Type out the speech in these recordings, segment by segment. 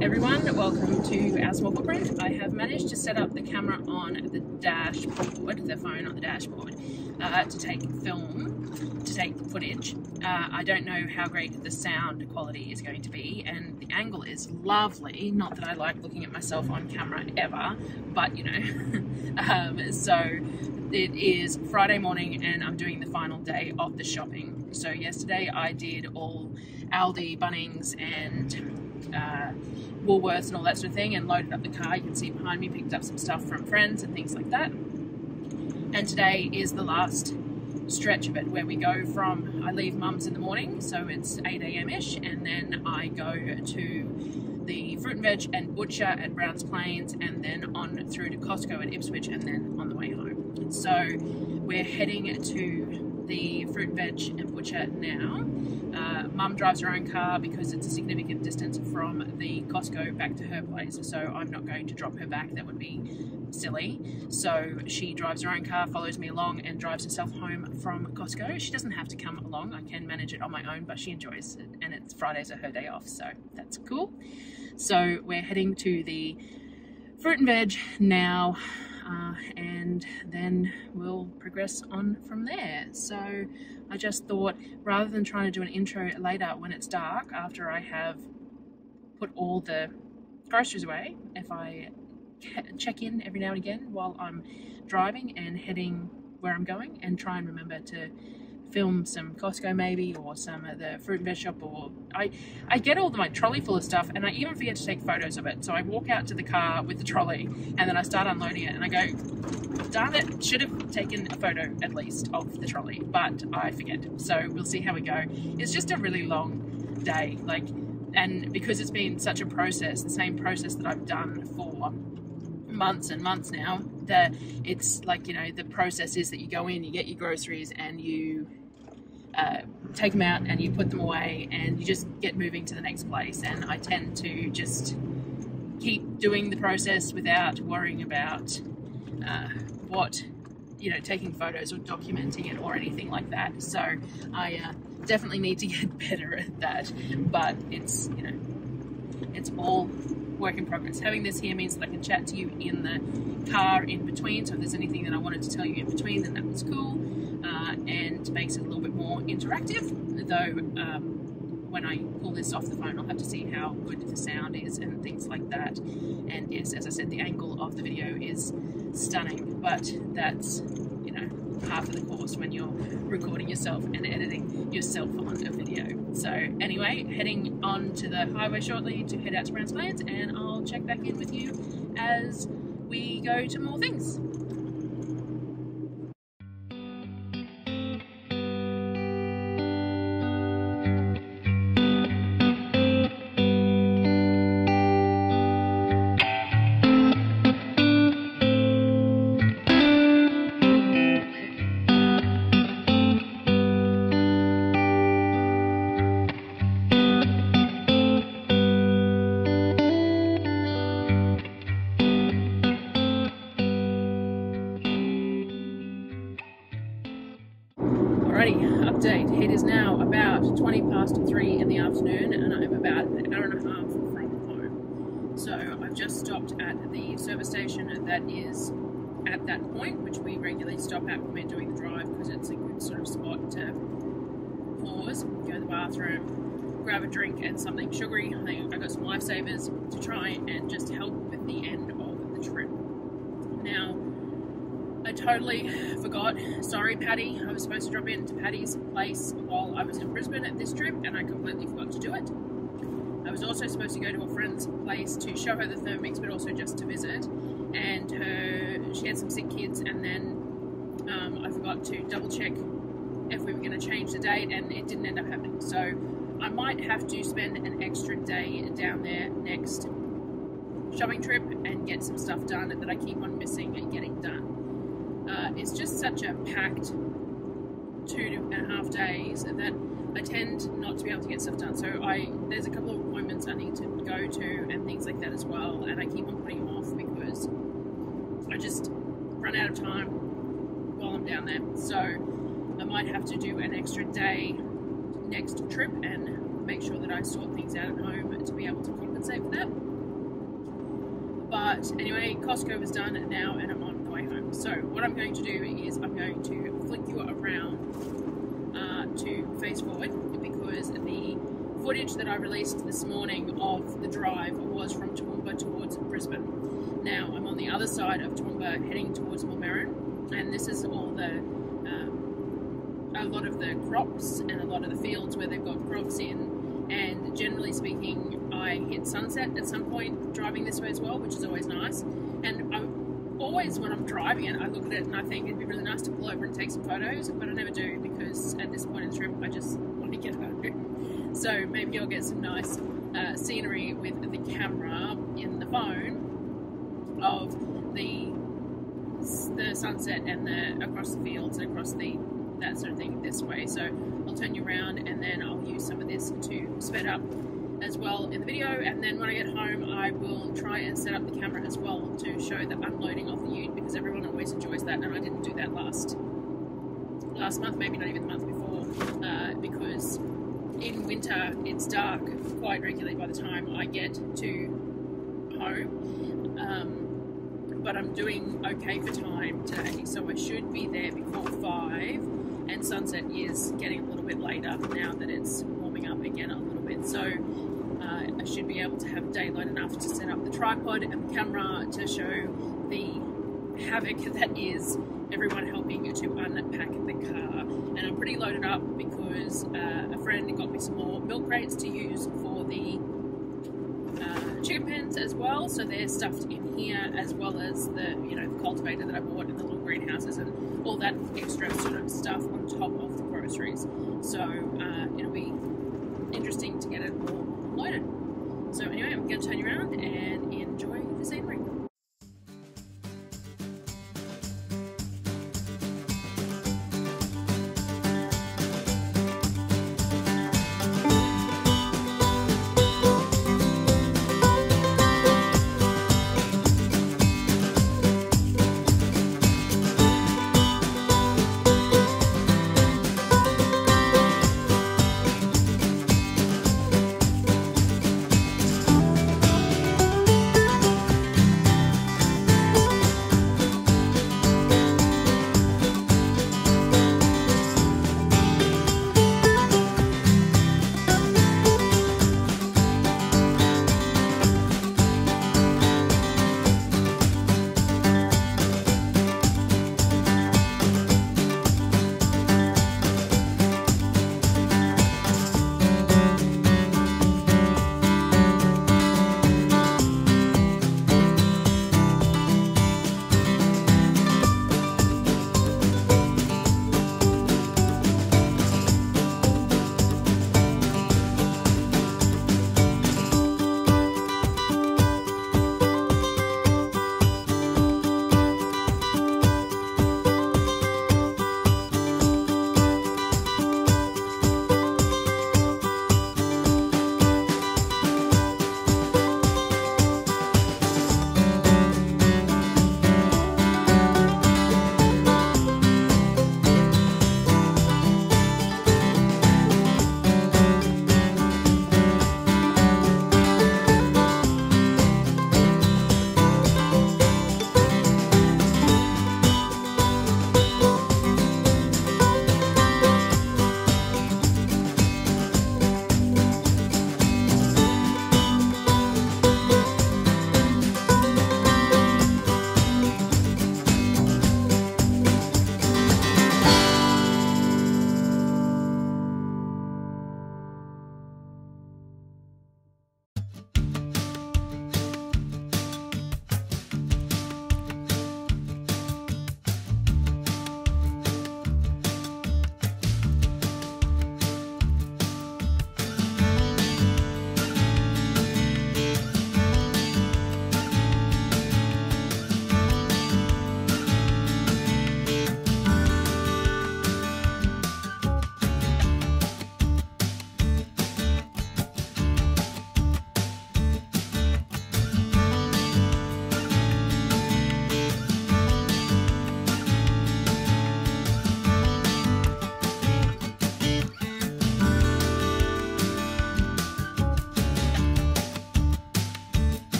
everyone, welcome to Our Small Footprint. I have managed to set up the camera on the dashboard, the phone on the dashboard, uh, to take film, to take the footage. Uh, I don't know how great the sound quality is going to be, and the angle is lovely. Not that I like looking at myself on camera ever, but you know. um, so it is Friday morning, and I'm doing the final day of the shopping. So yesterday I did all Aldi, Bunnings, and uh, Woolworths and all that sort of thing and loaded up the car. You can see behind me, picked up some stuff from friends and things like that. And today is the last stretch of it where we go from, I leave mum's in the morning, so it's 8 a.m. ish, and then I go to the fruit and veg and butcher at Browns Plains, and then on through to Costco at Ipswich, and then on the way home. So we're heading to the fruit, and veg, and butcher now. Uh, Mum drives her own car because it's a significant distance from the Costco back to her place, so I'm not going to drop her back. That would be silly. So she drives her own car, follows me along, and drives herself home from Costco. She doesn't have to come along. I can manage it on my own, but she enjoys it, and it's Fridays are her day off, so that's cool. So we're heading to the fruit and veg now. Uh, and then we'll progress on from there. So I just thought rather than trying to do an intro later when it's dark after I have put all the groceries away, if I check in every now and again while I'm driving and heading where I'm going and try and remember to film some Costco maybe or some of the fruit and veg shop or I, I get all the, my trolley full of stuff and I even forget to take photos of it. So I walk out to the car with the trolley and then I start unloading it and I go, darn it, should have taken a photo at least of the trolley, but I forget. So we'll see how we go. It's just a really long day. Like, and because it's been such a process, the same process that I've done for months and months now, that it's like, you know, the process is that you go in, you get your groceries and you uh, take them out and you put them away and you just get moving to the next place. And I tend to just keep doing the process without worrying about uh, what, you know, taking photos or documenting it or anything like that. So I uh, definitely need to get better at that. But it's, you know, it's all work in progress. Having this here means that I can chat to you in the car in between. So if there's anything that I wanted to tell you in between, then that was cool uh, and makes it a little bit more interactive. Though um, when I pull this off the phone, I'll have to see how good the sound is and things like that. And yes, as I said, the angle of the video is stunning, but that's you know half of the course when you're recording yourself and editing yourself on a video. So anyway, heading on to the highway shortly to head out to Browns Plains, and I'll check back in with you as we go to more things. That is at that point, which we regularly stop at when we're doing the drive because it's a good sort of spot to pause, go to the bathroom, grab a drink and something sugary. I got some lifesavers to try and just help with the end of the trip. Now, I totally forgot. Sorry, Patty. I was supposed to drop into Patty's place while I was in Brisbane at this trip, and I completely forgot to do it. I was also supposed to go to a friend's place to show her the Thermomix, but also just to visit. And her, she had some sick kids, and then um, I forgot to double check if we were going to change the date, and it didn't end up happening. So I might have to spend an extra day down there next shopping trip and get some stuff done that I keep on missing and getting done uh, it's just such a packed two and a half days that I tend not to be able to get stuff done. So I there's a couple of appointments I need to go to and things like that as well, and I keep on putting them off because I just run out of time while I'm down there. So I might have to do an extra day next trip and make sure that I sort things out at home to be able to compensate for that. But anyway, Costco was done now and I'm on the way home. So what I'm going to do is I'm going to flick you around to face forward because the footage that I released this morning of the drive was from Toowoomba towards Brisbane. Now I'm on the other side of Toowoomba heading towards Millmerran and this is all the um, a lot of the crops and a lot of the fields where they've got crops in and generally speaking I hit sunset at some point driving this way as well which is always nice and I always when I'm driving it I look at it and I think it'd be really nice to pull over and take some photos but I never do because at this point in the trip I just want to get home so maybe I'll get some nice uh, scenery with the camera in the phone of the the sunset and the across the fields and across the that sort of thing this way. So I'll turn you around and then I'll use some of this to sped up as well in the video and then when I get home I will try and set up the camera as well to show the unloading of the ute because everyone always enjoys that and I didn't do that last last month, maybe not even the month before uh, because in winter it's dark quite regularly by the time I get to home um, but I'm doing okay for time today so I should be there before 5 and sunset is getting a little bit later now that it's warming up again a little bit. So uh, I should be able to have daylight enough to set up the tripod and the camera to show the havoc that is everyone helping you to unpack the car. And I'm pretty loaded up because uh, a friend got me some more milk crates to use for the uh, chicken pens as well. So they're stuffed in here as well as the you know the cultivator that I bought in the little greenhouses and all that extra sort of stuff on top of the groceries. So uh, it'll be interesting to get it all. To turn you around and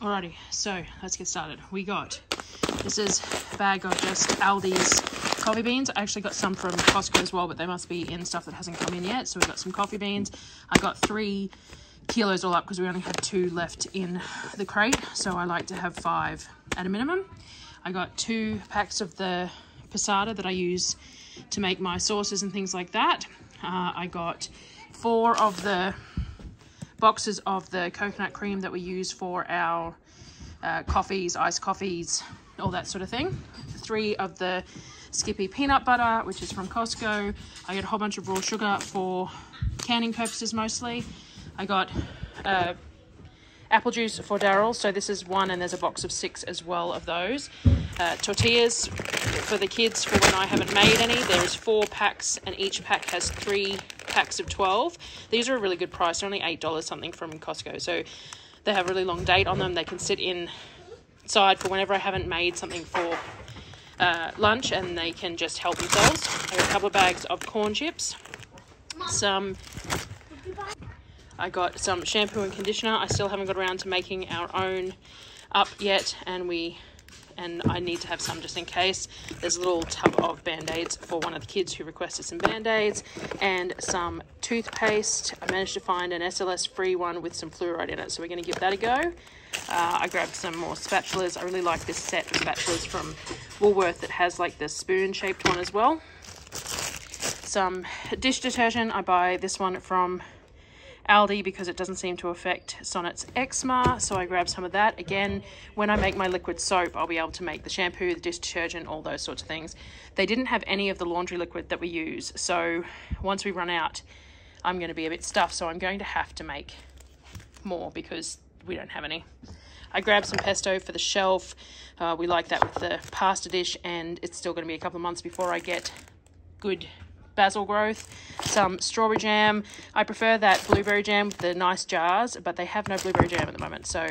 Alrighty, so let's get started. We got this is a bag of just Aldi's coffee beans. I actually got some from Costco as well, but they must be in stuff that hasn't come in yet. So we've got some coffee beans. I got three kilos all up because we only had two left in the crate. So I like to have five at a minimum. I got two packs of the passata that I use to make my sauces and things like that. Uh, I got four of the boxes of the coconut cream that we use for our uh, coffees, iced coffees, all that sort of thing. Three of the Skippy peanut butter, which is from Costco. I got a whole bunch of raw sugar for canning purposes mostly. I got uh, apple juice for Darryl. So this is one, and there's a box of six as well of those. Uh, tortillas for the kids for when I haven't made any. There's four packs, and each pack has three packs of 12. These are a really good price. They're only $8 something from Costco. So they have a really long date on them. They can sit inside for whenever I haven't made something for uh, lunch and they can just help themselves. I a couple of bags of corn chips, some. I got some shampoo and conditioner. I still haven't got around to making our own up yet, and we and I need to have some just in case. There's a little tub of band-aids for one of the kids who requested some band-aids and some toothpaste. I managed to find an SLS free one with some fluoride in it, so we're going to give that a go. Uh, I grabbed some more spatulas. I really like this set of spatulas from Woolworth that has like the spoon-shaped one as well. Some dish detergent. I buy this one from Aldi because it doesn't seem to affect Sonnet's eczema. So I grabbed some of that. Again, when I make my liquid soap, I'll be able to make the shampoo, the detergent, all those sorts of things. They didn't have any of the laundry liquid that we use. So once we run out, I'm going to be a bit stuffed. So I'm going to have to make more because we don't have any. I grabbed some pesto for the shelf. Uh, we like that with the pasta dish, and it's still going to be a couple of months before I get good basil growth, some strawberry jam. I prefer that blueberry jam with the nice jars, but they have no blueberry jam at the moment. So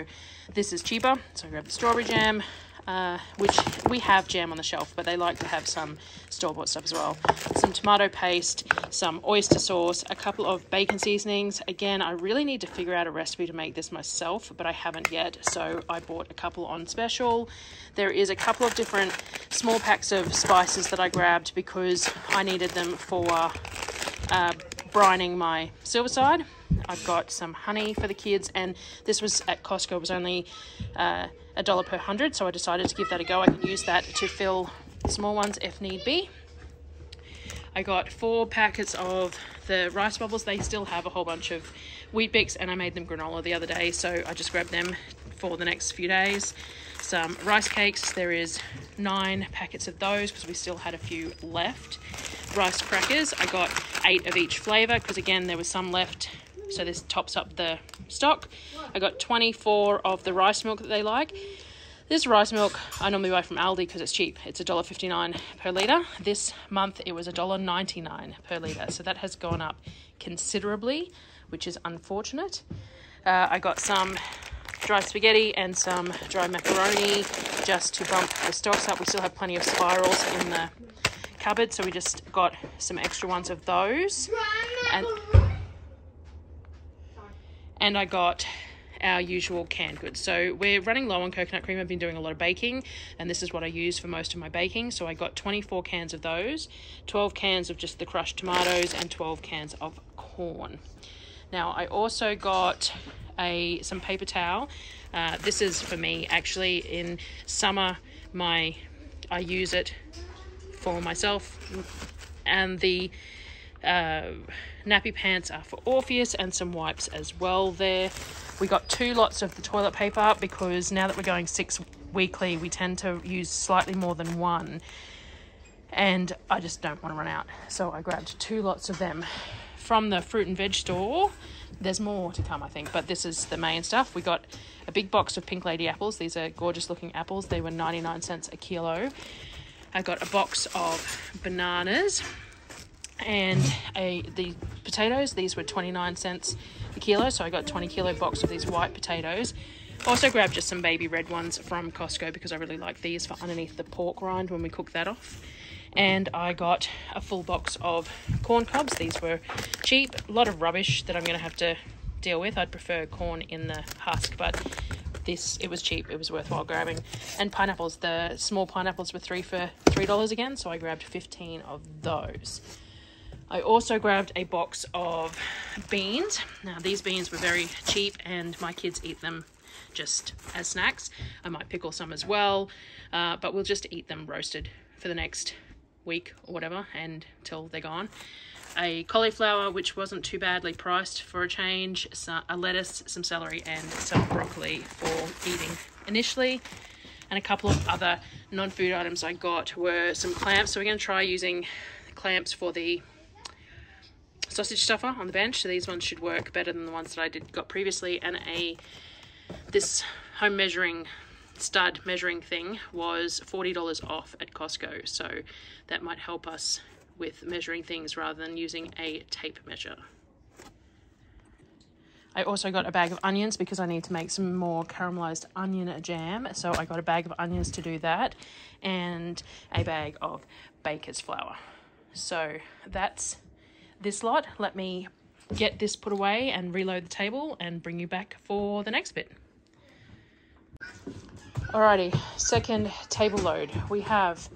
this is cheaper. So I grabbed the strawberry jam, uh, which we have jam on the shelf, but they like to have some store-bought stuff as well. Some tomato paste, some oyster sauce, a couple of bacon seasonings. Again, I really need to figure out a recipe to make this myself, but I haven't yet, so I bought a couple on special. There is a couple of different small packs of spices that I grabbed because I needed them for uh, brining my silver side. I've got some honey for the kids, and this was at Costco. It was only uh, a dollar per hundred, so I decided to give that a go. I can use that to fill small ones if need be. I got four packets of the rice bubbles. They still have a whole bunch of Weet-Bix and I made them granola the other day, so I just grabbed them for the next few days. Some rice cakes. There is nine packets of those because we still had a few left. Rice crackers. I got eight of each flavour because again there was some left so this tops up the stock. I got 24 of the rice milk that they like. This rice milk I normally buy from Aldi because it's cheap. It's $1.59 per litre. This month it was $1.99 per litre. So that has gone up considerably, which is unfortunate. Uh, I got some dry spaghetti and some dry macaroni just to bump the stocks up. We still have plenty of spirals in the cupboard, so we just got some extra ones of those. And and I got our usual canned goods. So we're running low on coconut cream. I've been doing a lot of baking, and this is what I use for most of my baking. So I got 24 cans of those, 12 cans of just the crushed tomatoes, and 12 cans of corn. Now I also got a some paper towel. Uh, this is for me actually in summer. My I use it for myself, and the uh, nappy pants are for Orpheus and some wipes as well there. We got two lots of the toilet paper because now that we're going six weekly, we tend to use slightly more than one. And I just don't want to run out. So I grabbed two lots of them from the fruit and veg store. There's more to come, I think, but this is the main stuff. We got a big box of Pink Lady apples. These are gorgeous looking apples. They were 99 cents a kilo. I got a box of bananas and a the potatoes. These were 29 cents a kilo, so I got 20 kilo box of these white potatoes. Also grabbed just some baby red ones from Costco because I really like these for underneath the pork rind when we cook that off. And I got a full box of corn cobs. These were cheap, a lot of rubbish that I'm going to have to deal with. I'd prefer corn in the husk, but this it was cheap. It was worthwhile grabbing. And pineapples, the small pineapples were three for three dollars again, so I grabbed fifteen of those. I also grabbed a box of beans. Now these beans were very cheap and my kids eat them just as snacks. I might pickle some as well, uh, but we'll just eat them roasted for the next week or whatever and till they're gone. A cauliflower, which wasn't too badly priced for a change, a lettuce, some celery, and some broccoli for eating initially. And a couple of other non-food items I got were some clamps. So we're going to try using clamps for the sausage stuffer on the bench. So these ones should work better than the ones that I did got previously. And a this home measuring stud measuring thing was $40 off at Costco. So that might help us with measuring things rather than using a tape measure. I also got a bag of onions because I need to make some more caramelized onion jam. So I got a bag of onions to do that and a bag of baker's flour. So that's this lot. Let me get this put away and reload the table and bring you back for the next bit. Alrighty, second table load. We have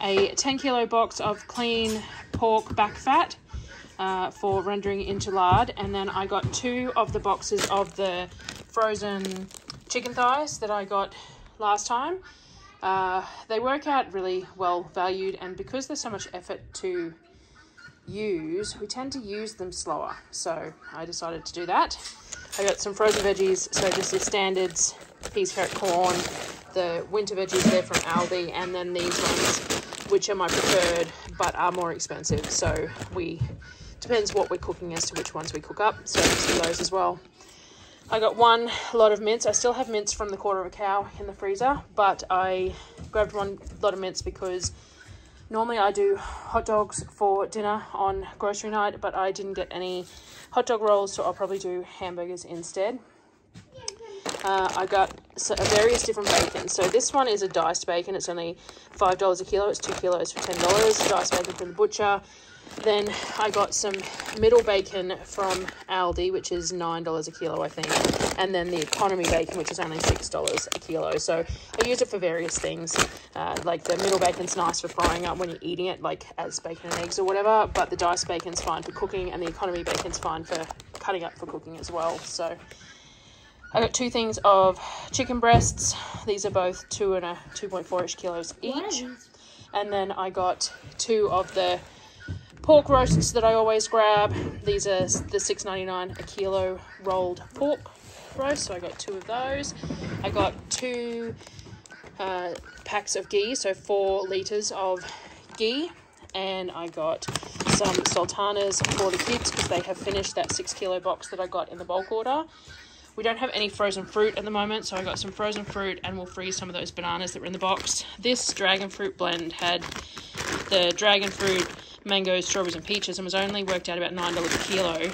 a 10 kilo box of clean pork back fat uh, for rendering into lard, and then I got two of the boxes of the frozen chicken thighs that I got last time. Uh, they work out really well valued, and because there's so much effort to use, we tend to use them slower. So I decided to do that. I got some frozen veggies, so just the standards, peas, carrot, corn, the winter veggies there from Aldi, and then these ones, which are my preferred, but are more expensive. So we, depends what we're cooking as to which ones we cook up. So those as well. I got one lot of mince. I still have mince from the quarter of a cow in the freezer, but I grabbed one lot of mince because Normally I do hot dogs for dinner on grocery night, but I didn't get any hot dog rolls, so I'll probably do hamburgers instead. Uh, I got various different bacon. So this one is a diced bacon. It's only $5 a kilo. It's 2 kilos for $10. Diced bacon from the butcher. Then I got some middle bacon from Aldi, which is $9 a kilo, I think. And then the economy bacon, which is only $6 a kilo. So I use it for various things. Uh, like the middle bacon's nice for frying up when you're eating it, like as bacon and eggs or whatever. But the diced bacon's fine for cooking, and the economy bacon's fine for cutting up for cooking as well. So I got two things of chicken breasts. These are both two and a 2.4ish kilos each. And then I got two of the pork roasts that I always grab. These are the $6.99 a kilo rolled pork roast, so I got two of those. I got two uh, packs of ghee, so four litres of ghee, and I got some sultanas for the kids because they have finished that six kilo box that I got in the bulk order. We don't have any frozen fruit at the moment, so I got some frozen fruit and we'll freeze some of those bananas that were in the box. This dragon fruit blend had the dragon fruit, mangoes, strawberries, and peaches, and was only worked out about $9 a kilo.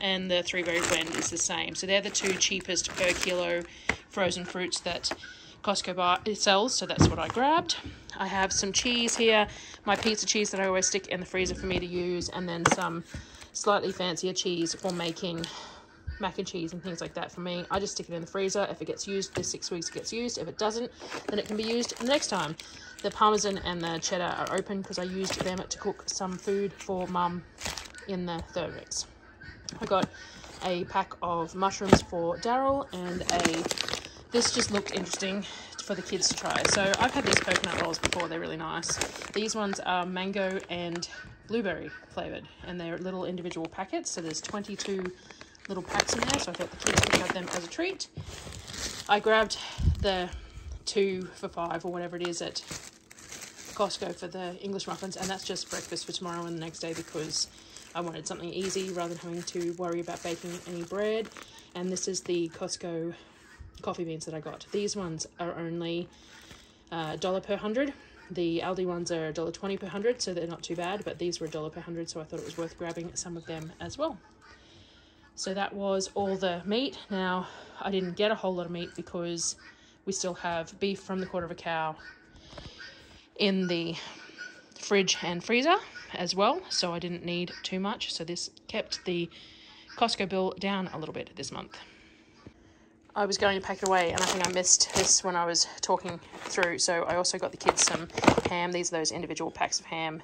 And the three berry blend is the same. So they're the two cheapest per kilo frozen fruits that Costco sells, so that's what I grabbed. I have some cheese here, my pizza cheese that I always stick in the freezer for me to use, and then some slightly fancier cheese for making mac and cheese and things like that for me. I just stick it in the freezer. If it gets used, the six weeks it gets used. If it doesn't, then it can be used the next time. The Parmesan and the cheddar are open because I used them to cook some food for mum in the Thermomix. I got a pack of mushrooms for Darryl and a, this just looked interesting for the kids to try. So I've had these coconut rolls before, they're really nice. These ones are mango and blueberry flavored and they're little individual packets. So there's 22 little packs in there, so I thought the kids could have them as a treat. I grabbed the two for five or whatever it is at Costco for the English muffins, and that's just breakfast for tomorrow and the next day because I wanted something easy rather than having to worry about baking any bread. And this is the Costco coffee beans that I got. These ones are only a uh, dollar per hundred. The Aldi ones are $1.20 per hundred, so they're not too bad, but these were a dollar per hundred, so I thought it was worth grabbing some of them as well. So that was all the meat. Now, I didn't get a whole lot of meat because we still have beef from the quarter of a cow in the fridge and freezer as well. So I didn't need too much. So this kept the Costco bill down a little bit this month. I was going to pack it away and I think I missed this when I was talking through. So I also got the kids some ham. These are those individual packs of ham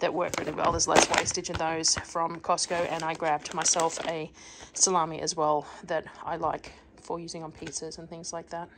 that work really well. There's less wastage in those from Costco and I grabbed myself a salami as well that I like for using on pizzas and things like that.